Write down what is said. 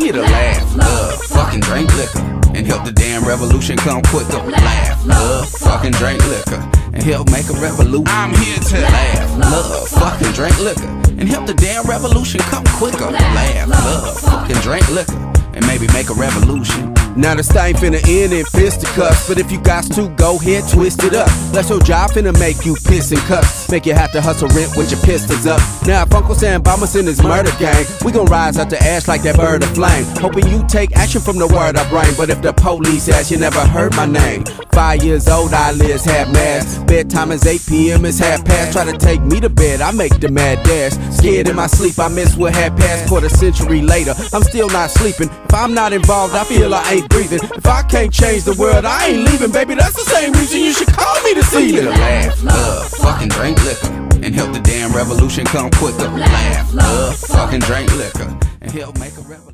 you to laugh, love, fucking drink liquor, and help the damn revolution come quicker. Laugh, love, fucking drink liquor, and help make a revolution. I'm here to laugh, love, fucking drink liquor, and help the damn revolution come quicker. Laugh, love, fucking drink liquor, and maybe make a revolution. Now this thing finna end in fisticuffs, but if you got to, go ahead, twist it up. Let your job finna make you piss and cuss, make you have to hustle rent with your pistols up. Now if Uncle Sam Bombers in his murder gang, we gon' rise out the ash like that bird of flame. Hoping you take action from the word I bring, but if the police ask, you never heard my name. Five years old, eyelids half mask. Bedtime is 8 p.m., it's half past. Try to take me to bed, I make the mad dash. Scared in my sleep, I miss what had passed. Quarter century later, I'm still not sleeping. If I'm not involved, I feel I ain't breathing. If I can't change the world, I ain't leaving, baby. That's the same reason you should call me this evening. laugh, love, fucking drink liquor, and help the damn revolution come quicker. Laugh, love, fucking drink liquor, and help make a revolution.